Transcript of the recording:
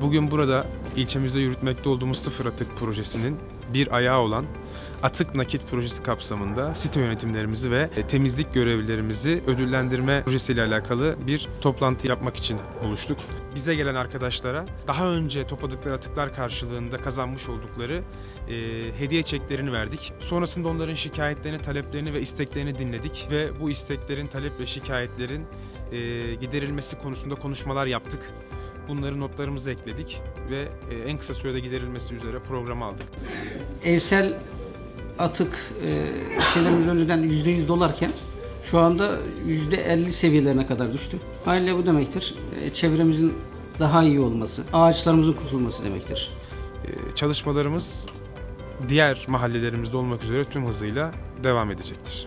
Bugün burada ilçemizde yürütmekte olduğumuz sıfır atık projesinin bir ayağı olan atık nakit projesi kapsamında site yönetimlerimizi ve e, temizlik görevlilerimizi ödüllendirme projesiyle alakalı bir toplantı yapmak için buluştuk. Bize gelen arkadaşlara daha önce topladıkları atıklar karşılığında kazanmış oldukları e, hediye çeklerini verdik. Sonrasında onların şikayetlerini, taleplerini ve isteklerini dinledik ve bu isteklerin, talep ve şikayetlerin e, giderilmesi konusunda konuşmalar yaptık. Bunları notlarımıza ekledik ve e, en kısa sürede giderilmesi üzere programı aldık. evsel atık e, şeylerimiz önceden %100 dolarken şu anda %50 seviyelerine kadar düştü. Haliyle bu demektir. e, çevremizin daha iyi olması, ağaçlarımızın kurtulması demektir. Çalışmalarımız diğer mahallelerimizde olmak üzere tüm hızıyla devam edecektir.